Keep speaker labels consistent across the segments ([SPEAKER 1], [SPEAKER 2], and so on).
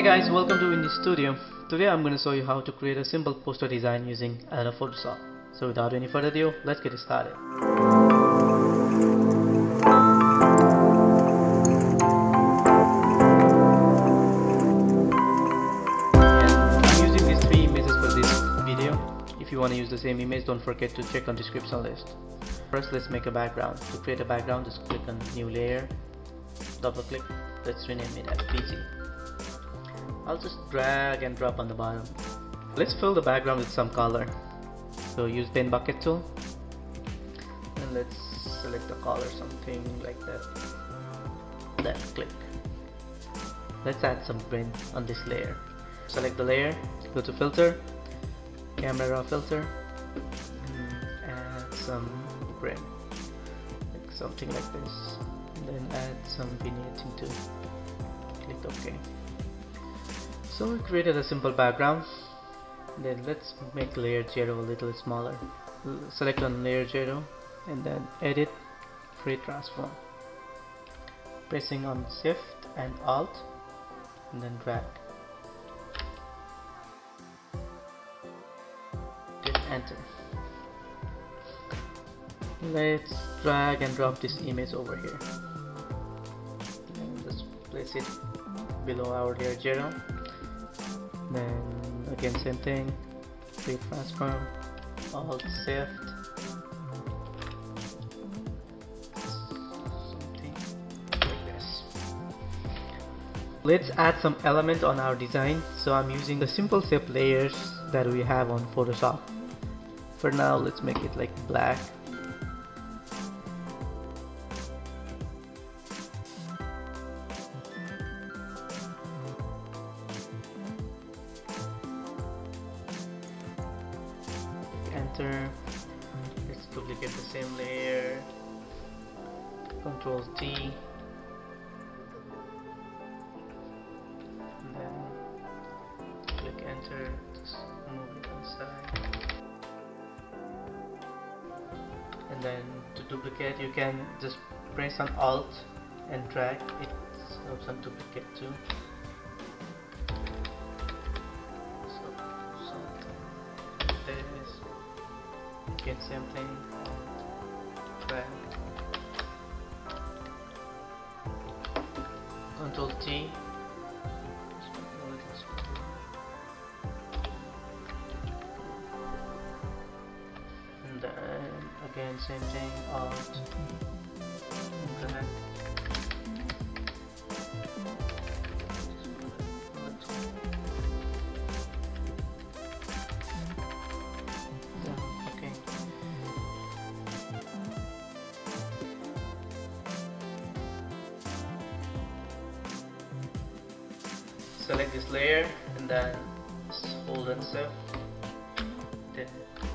[SPEAKER 1] Hey guys, welcome to Windy Studio. Today I'm going to show you how to create a simple poster design using Adobe Photoshop. So without any further ado, let's get started. I'm using these three images for this video. If you want to use the same image, don't forget to check on description list. First, let's make a background. To create a background, just click on New Layer, double click, let's rename it as BG. I'll just drag and drop on the bottom. Let's fill the background with some color. So use paint bucket tool and let's select the color something like that. Then click. Let's add some green on this layer. Select the layer, go to filter, camera raw filter, and add some green. Like something like this. And then add some vignetting too. Click OK. So we created a simple background. Then let's make layer 0 a little smaller. Select on layer 0 and then edit free transform. Pressing on shift and alt and then drag. Hit enter. Let's drag and drop this image over here. And just place it below our layer 0 then again same thing. Free transform alt shift. Something like this let's add some element on our design. So I'm using the simple shape layers that we have on Photoshop. For now let's make it like black click just move it inside. And then to duplicate you can just press on alt and drag. It helps on duplicate too. So something. Like this again same thing drag. Control T same thing Yeah, okay. Select this layer and then hold and shift then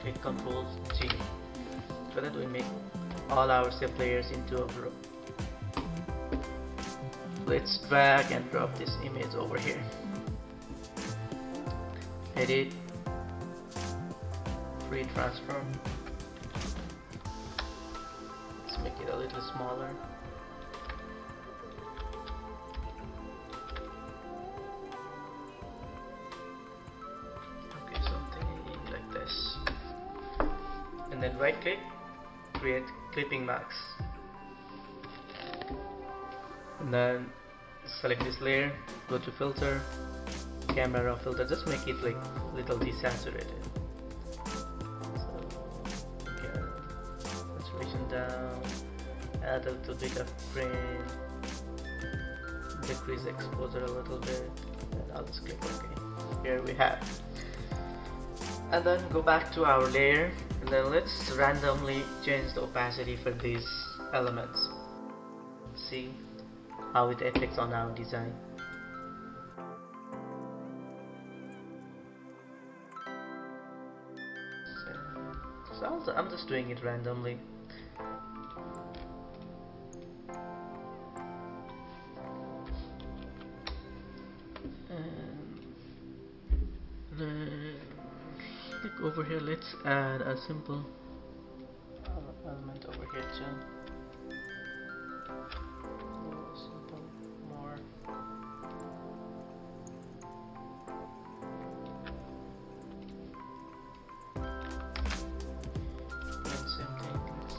[SPEAKER 1] click Ctrl G so that we make all our shape layers into a group. Let's drag and drop this image over here. Edit. Free transform. Let's make it a little smaller. Okay something like this. And then right click create clipping mask and then select this layer go to filter camera filter just make it like little desaturated. So okay, saturation down add a little bit of grain decrease exposure a little bit and I'll just click OK here we have. And then go back to our layer then let's randomly change the opacity for these elements. See how it affects on our design. So, I'm just doing it randomly over here. Let's add a simple element over here too. Simple more same thing let's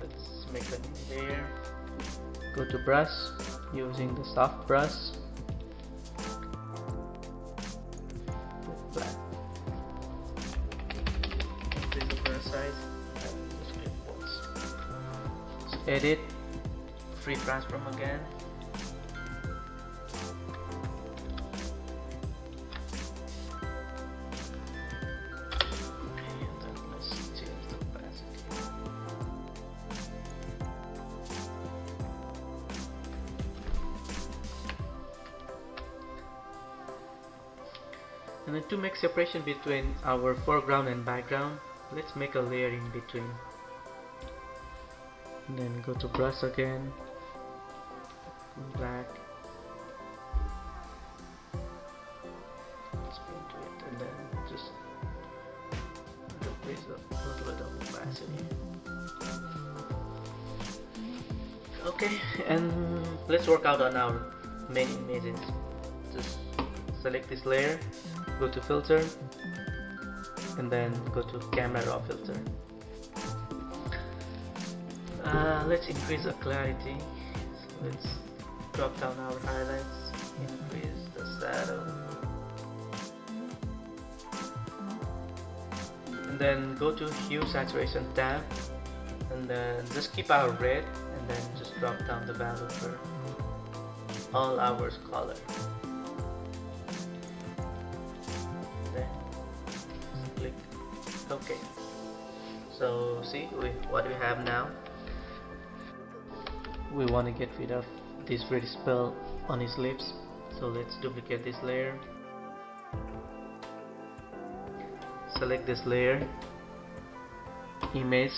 [SPEAKER 1] let's make a new layer. Go to brush using the soft brush. Black increase the brush size and so edit free transform again to make separation between our foreground and background let's make a layer in between. And then go to brush again. Black. Let's paint it and then just increase a little bit of opacity okay and let's work out on our main images. Just select this layer go to filter and then go to camera raw filter. Uh, let's increase the clarity. So let's drop down our highlights. Increase the shadow. And then go to hue saturation tab and then just keep our red and then just drop down the value for all hours color see we, what we have now. We want to get rid of this red spell on his lips so let's duplicate this layer. Select this layer. Image.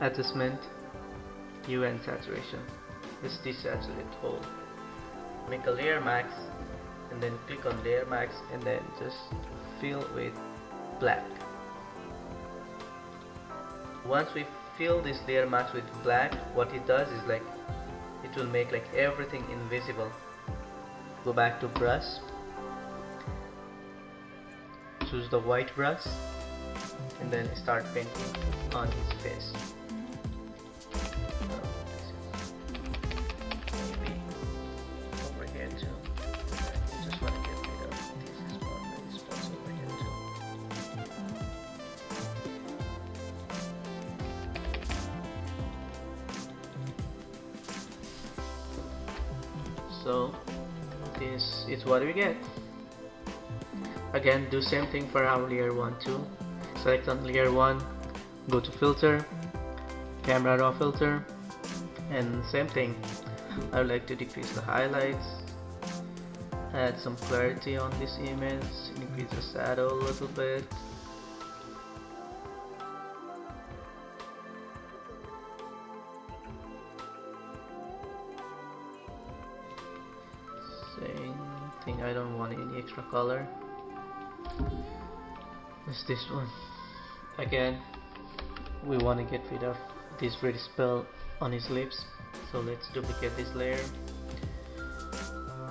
[SPEAKER 1] Adjustment hue and saturation. Let's desaturate whole make a layer mask and then click on layer mask and then just fill with black. Once we fill this layer mask with black, what it does is like it will make like everything invisible. Go back to brush, choose the white brush, and then start painting on his face. So this is what we get. Again do same thing for our layer 1 too. Select on layer 1 go to filter camera raw filter and same thing. I would like to decrease the highlights add some clarity on this image increase the shadow a little bit I don't want any extra color. Is this one? Again we want to get rid of this red spell on his lips so let's duplicate this layer.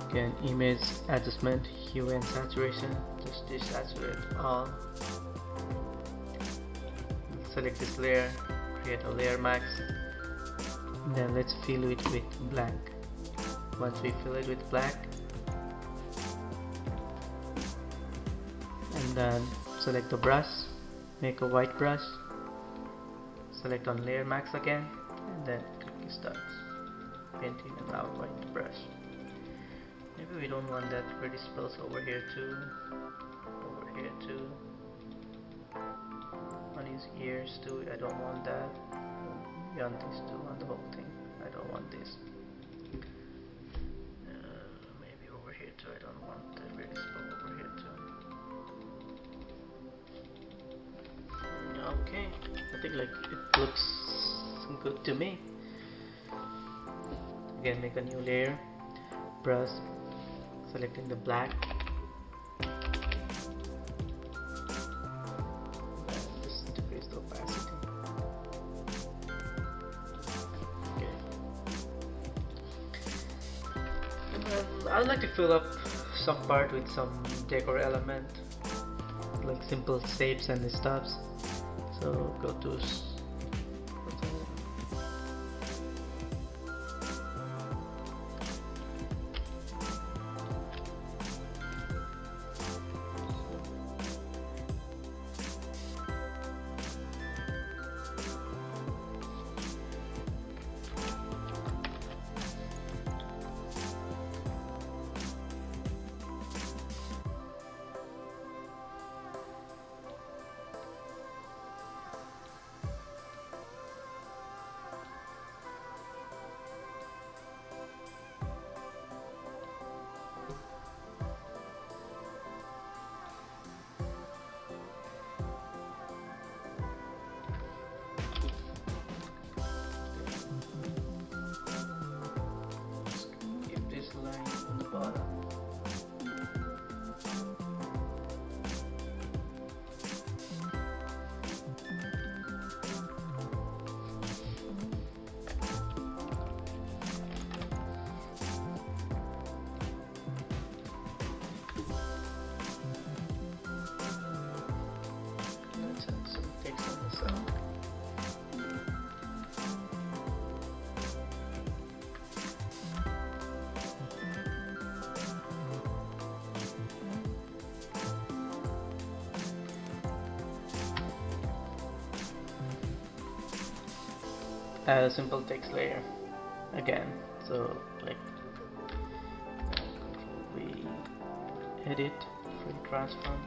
[SPEAKER 1] Again image adjustment hue and saturation. Just desaturate all. Select this layer create a layer mask then let's fill it with black. Once we fill it with black then select the brush make a white brush select on layer mask again and then click start. Painting an out white brush. Maybe we don't want that pretty spells over here too. Over here too. On his ears too I don't want that. Beyond these two on the whole thing. I don't want this okay. I think like it looks good to me. Again make a new layer. Brush. Selecting the black. Just decrease the opacity. Okay. And then I'd like to fill up some part with some decor element like simple shapes and stuffs so go to a simple text layer again. So like V edit free transform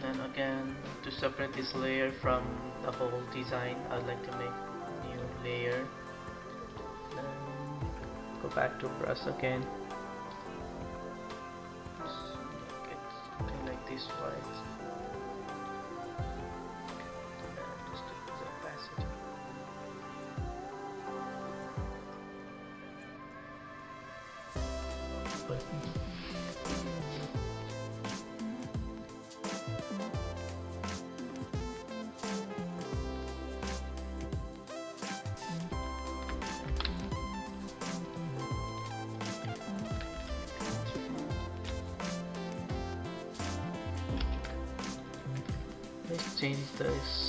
[SPEAKER 1] then again to separate this layer from the whole design I'd like to make new layer. Then go back to brush again this white change this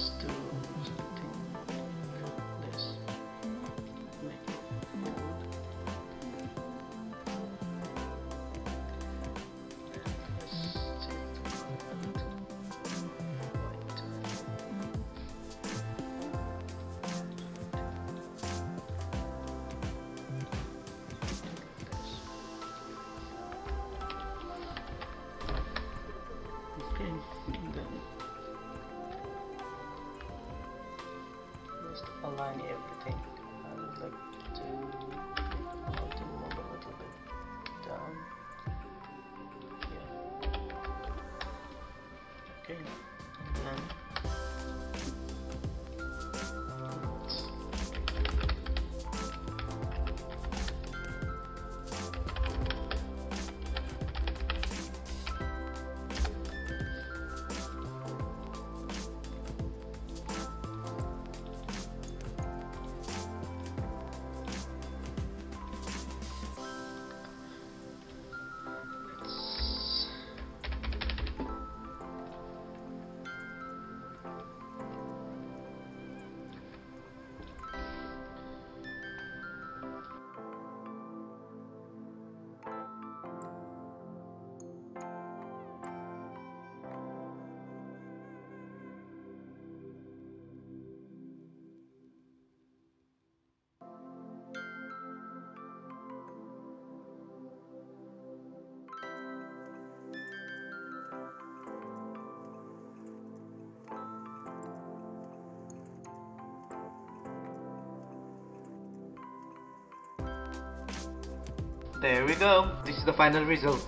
[SPEAKER 1] there we go. This is the final result.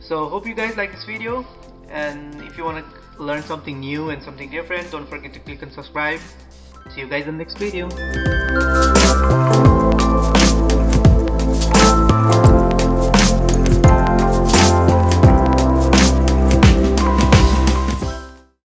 [SPEAKER 1] So hope you guys like this video. And if you want to learn something new and something different don't forget to click and subscribe. See you guys in the next video